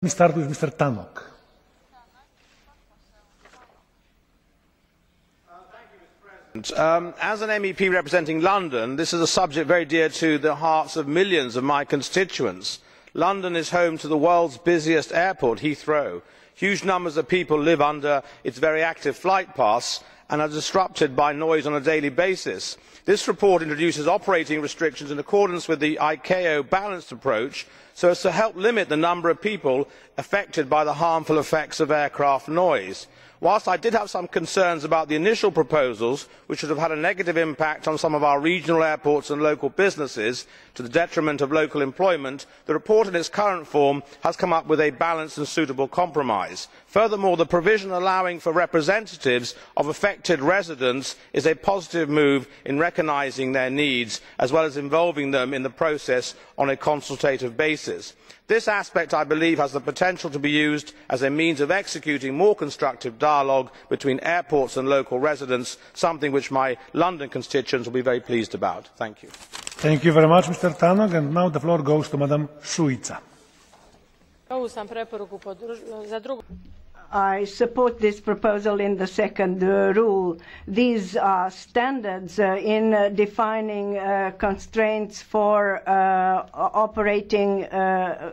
me start with Mr. Tannock. Um, as an mep representing london this is a subject very dear to the hearts of millions of my constituents. london is home to the world's busiest airport heathrow. huge numbers of people live under its very active flight paths and are disrupted by noise on a daily basis. this report introduces operating restrictions in accordance with the icao balanced approach so as to help limit the number of people affected by the harmful effects of aircraft noise whilst i did have some concerns about the initial proposals which would have had a negative impact on some of our regional airports and local businesses to the detriment of local employment the report in its current form has come up with a balanced and suitable compromise. furthermore the provision allowing for representatives of affected residents is a positive move in recognising their needs as well as involving them in the process on a consultative basis. this aspect i believe has the potential to be used as a means of executing more constructive dialogue between airports and local residents something which my london constituents will be very pleased about. thank you. Thank you very much, Mr. Tannock. And now the floor goes to Madam Suica. I support this proposal in the second uh, rule. These are standards uh, in uh, defining uh, constraints for uh, operating uh,